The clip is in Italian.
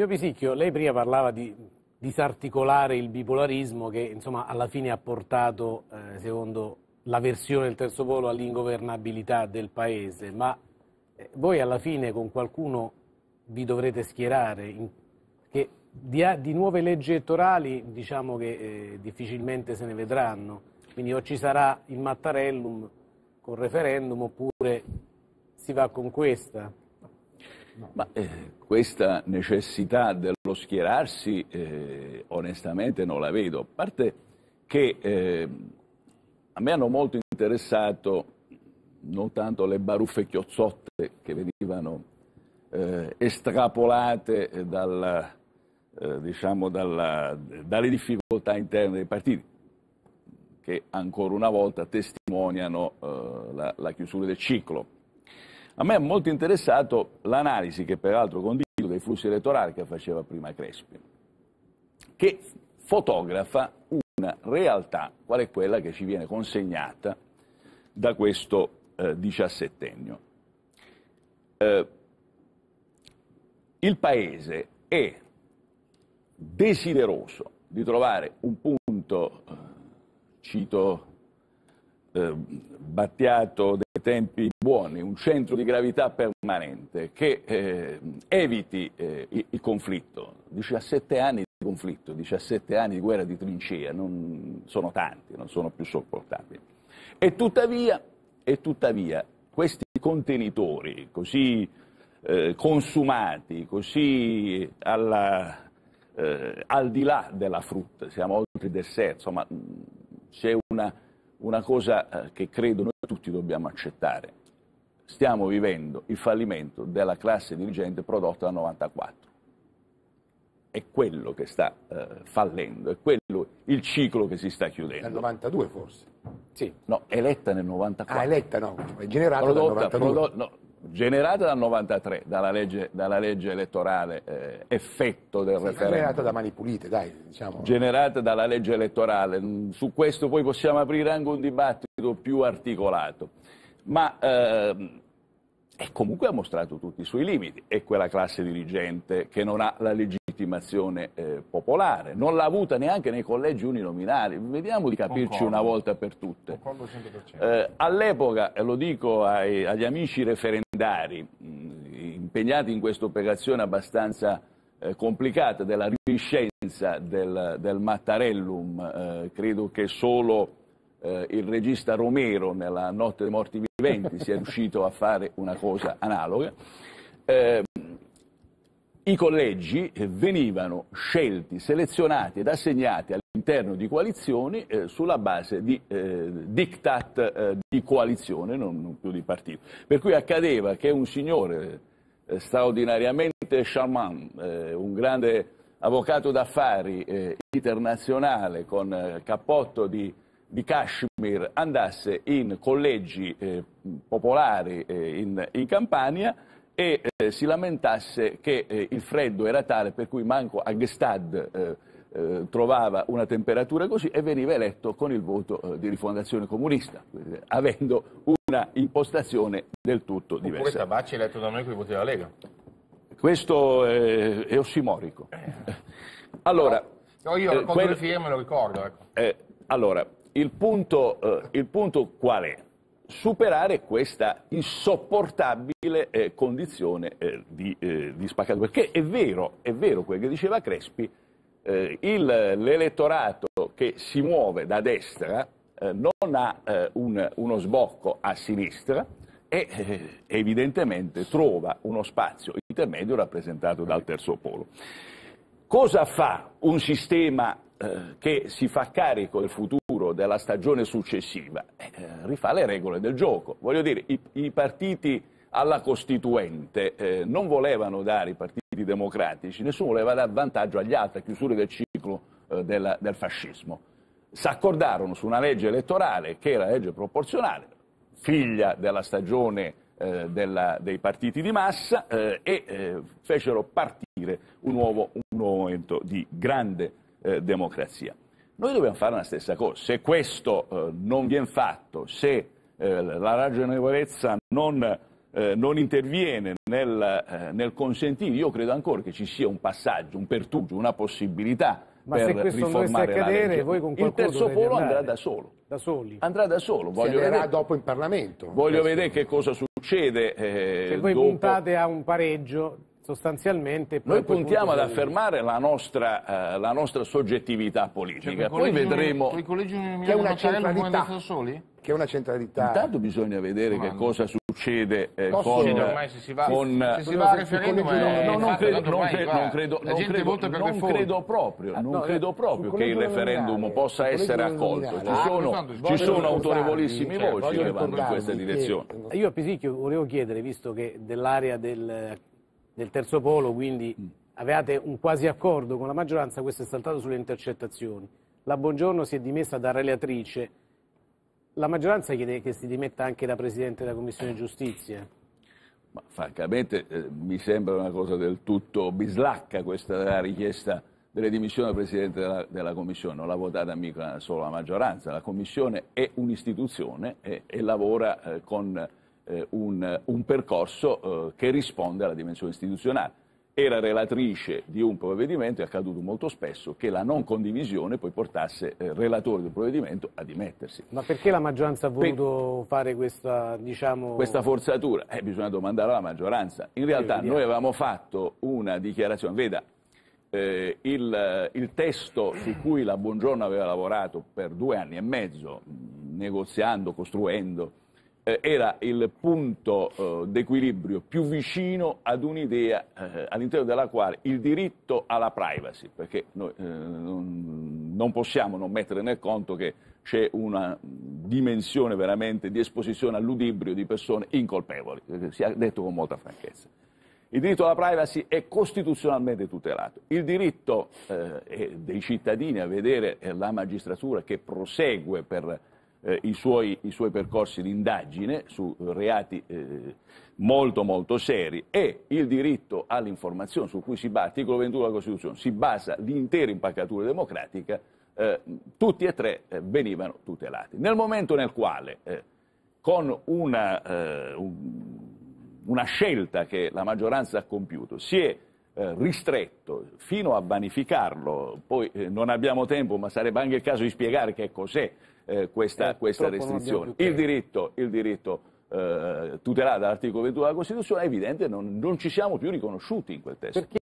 Signor Pisicchio, lei prima parlava di disarticolare il bipolarismo che insomma alla fine ha portato, eh, secondo la versione del terzo polo, all'ingovernabilità del Paese, ma eh, voi alla fine con qualcuno vi dovrete schierare, in, che di, di, nuove leggi elettorali diciamo che eh, difficilmente se ne vedranno, quindi o ci sarà il Mattarellum con referendum oppure si va con questa. Ma eh, questa necessità dello schierarsi eh, onestamente non la vedo, a parte che eh, a me hanno molto interessato non tanto le baruffe chiozzotte che venivano eh, estrapolate dal, eh, diciamo dalla, dalle difficoltà interne dei partiti, che ancora una volta testimoniano eh, la, la chiusura del ciclo a me è molto interessato l'analisi, che peraltro condivido, dei flussi elettorali che faceva prima Crespi, che fotografa una realtà, qual è quella che ci viene consegnata da questo eh, diciassettennio. Eh, il Paese è desideroso di trovare un punto, eh, cito eh, Battiato dei tempi buoni, un centro di gravità permanente che eh, eviti eh, il, conflitto. 17 anni di conflitto, 17 anni di guerra di trincea, non sono tanti, non sono più sopportabili. E tuttavia, e tuttavia questi contenitori così eh, consumati, così alla, eh, al di là della frutta, siamo oltre il dessert, insomma c'è una una cosa eh, che credo noi tutti dobbiamo accettare. Stiamo vivendo il fallimento della classe dirigente prodotta dal 94. È quello che sta eh, fallendo, è quello il ciclo che si sta chiudendo. Nel 92 forse? Sì. No, eletta nel 94. Ah, eletta no, è generata prodotta, dal 92. Prodotta, no, generata dal 93, dalla legge, dalla legge elettorale, eh, effetto del sì, referendum. Generata da mani pulite, dai, diciamo. Generata dalla legge elettorale. Mm, su questo poi possiamo aprire anche un dibattito più articolato. Ma eh, comunque ha mostrato tutti i suoi limiti. È quella classe dirigente che non ha la legittimazione eh, popolare, non l'ha avuta neanche nei collegi uninominali. Vediamo di capirci Concordo. una volta per tutte. Eh, all'epoca, lo dico ai, agli amici referendari mh, impegnati in questa operazione abbastanza eh, complicata della riviscenza del, del Mattarellum, eh, credo che solo eh, il regista Romero nella Notte dei Morti Viventi sia riuscito a fare una cosa analoga. Eh, I collegi venivano scelti, selezionati ed assegnati all'interno di coalizioni eh, sulla base di eh, diktat eh, di coalizione, non, non, più di partito. Per cui accadeva che un signore eh, straordinariamente charmant, un grande avvocato d'affari internazionale con cappotto di di Kashmir andasse in collegi eh, popolari eh, in, in, Campania e eh, si lamentasse che eh, il freddo era tale per cui manco a Gestad eh, eh, trovava una temperatura così e veniva eletto con il voto di rifondazione comunista, avendo una impostazione del tutto diversa. Oppure Tabacci eletto da noi con i voti della Lega. Questo è ossimorico. Allora, no, io quando quel... le firme lo ricordo. Ecco. allora, il punto, eh, il punto qual è? Superare questa insopportabile eh, condizione eh, di, eh, di, spaccato. Perché è vero, è vero quel che diceva Crespi, eh, l'elettorato che si muove da destra non ha un, uno sbocco a sinistra e evidentemente trova uno spazio intermedio rappresentato dal terzo polo. Cosa fa un sistema eh, che si fa carico del futuro della stagione successiva, eh, rifà le regole del gioco. Voglio dire, i, i partiti alla Costituente eh, non volevano dare i partiti democratici, nessuno voleva dare vantaggio agli altri, a chiusura del ciclo eh, del, del fascismo. Si accordarono su una legge elettorale che era legge proporzionale, figlia della stagione eh, della, dei partiti di massa eh, e eh, fecero partire un nuovo, un nuovo momento di grande democrazia. Noi dobbiamo fare la stessa cosa. Se questo eh, non viene fatto, se eh, la ragionevolezza non eh, non interviene nel, eh, nel, consentire, io credo ancora che ci sia un passaggio, un pertugio, una possibilità Ma per riformare accadere, Il terzo polo andrà da solo. Da soli. Andrà da solo. Voglio vedere dopo in Parlamento. Voglio vedere che cosa succede. Eh, se voi dopo... puntate a un pareggio, sostanzialmente... Noi puntiamo ad affermare la nostra, eh, la nostra, soggettività politica, cioè, poi vedremo... I collegi che è una centralità. Soli? Che è una centralità. Intanto bisogna vedere Ma che cosa succede eh, con, ormai se si va, con, se si va a referendum no, non, credo, non, credo, non credo, non credo, non credo proprio, ah, non no, credo proprio che il referendum possa essere accolto. Ci sono, ah, ci sono autorevolissimi voci che vanno in questa direzione. Io a Pisicchio volevo chiedere, visto che dell'area del del terzo polo, quindi mm. avevate un quasi accordo con la maggioranza, questo è saltato sulle intercettazioni. La Buongiorno si è dimessa da relatrice, la maggioranza chiede che si dimetta anche da Presidente della Commissione Giustizia. Ma francamente eh, mi sembra una cosa del tutto bislacca questa richiesta delle dimissioni del Presidente della, della Commissione, non l'ha votata mica solo la maggioranza, la Commissione è un'istituzione e, e, lavora eh, con eh, un, un, percorso eh, che risponde alla dimensione istituzionale. Era relatrice di un provvedimento, è accaduto molto spesso che la non condivisione poi portasse eh, relatore del provvedimento a dimettersi. Ma perché la maggioranza ha voluto per... fare questa, diciamo... questa forzatura? Eh, bisogna domandare alla maggioranza. In realtà noi avevamo fatto una dichiarazione, veda, eh, il, il, testo su cui la Buongiorno aveva lavorato per due anni e mezzo, negoziando, costruendo, era il punto eh, d'equilibrio più vicino ad un'idea eh, all'interno della quale il diritto alla privacy, perché noi eh, non, possiamo non mettere nel conto che c'è una dimensione veramente di esposizione al ludibrio di persone incolpevoli, eh, sia detto con molta franchezza. Il diritto alla privacy è costituzionalmente tutelato. Il diritto eh, dei cittadini a vedere la magistratura che prosegue per eh, i, suoi, i, suoi, percorsi di indagine su reati eh, molto molto seri e il diritto all'informazione su cui si basa l'articolo 21 della Costituzione, si basa l'intera impaccatura democratica, eh, tutti e tre eh, venivano tutelati. Nel momento nel quale eh, con una, eh, un, una scelta che la maggioranza ha compiuto si è ristretto fino a vanificarlo, poi non abbiamo tempo, ma sarebbe anche il caso di spiegare che cos'è eh, questa, eh, questa restrizione. Il diritto, il diritto eh, tutelato dall'articolo 21 della Costituzione è evidente, non, non ci siamo più riconosciuti in quel testo. Perché